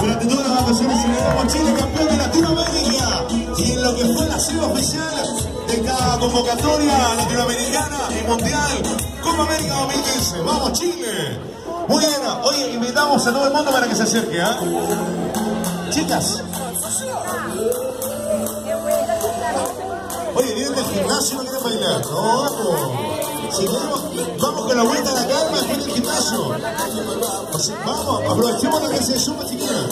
Vamos Chile, campeón de Latinoamérica. Y en lo que fue la serie oficial de esta convocatoria latinoamericana y mundial, Copa América 2015. Vamos Chile. Muy bien, oye, invitamos a todo el mundo para que se acerque, ¿ah? Chicas. Oye, vienen del gimnasio no quieren bailar. No, vamos. Vamos con la vuelta a la calma después del gimnasio. Vamos, aprovechemos lo que se suma, chiquillas.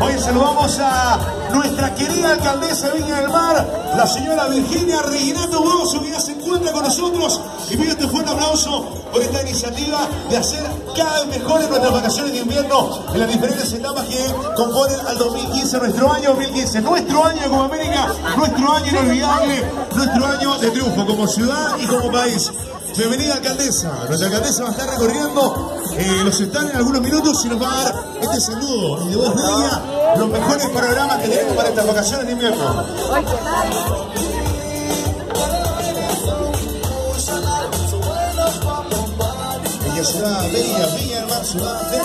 Hoy saludamos a nuestra querida alcaldesa de Viña del Mar, la señora Virginia Reginato Bozo, que ya se encuentra con nosotros. Y pido este fuerte aplauso por esta iniciativa de hacer cada vez mejores nuestras vacaciones de invierno en las diferentes etapas que componen al 2015, nuestro año 2015, nuestro año como América, nuestro año inolvidable, nuestro año de triunfo como ciudad y como país. Bienvenida alcaldesa. Nuestra alcaldesa va a estar recorriendo eh, los stands en algunos minutos y nos va a dar este saludo y de voz de los mejores programas que tenemos para estas vacaciones de invierno. Bella ciudad, bella, bella hermana ciudad, bella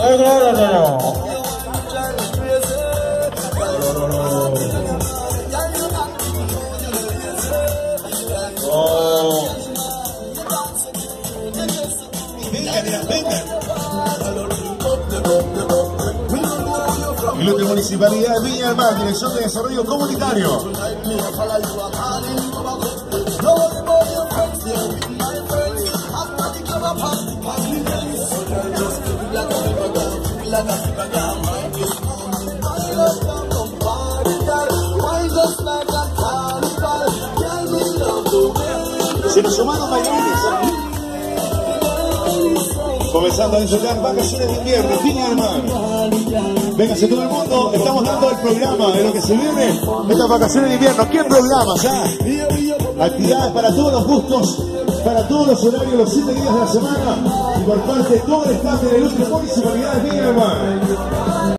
Oh, no, no, no, no. De Municipalidad de Viña del Mar, Dirección de Desarrollo Comunitario. Se nos sumaron bailarines. Comenzando a disfrutar vacaciones de invierno, Viña del Mar. Véngase todo el mundo, estamos dando el programa de lo que se viene estas vacaciones de invierno. ¿Quién programa ya? Actividades para todos los gustos, para todos los horarios, los siete días de la semana y por parte de todo el staff de la Ilustre Municipalidad de Viña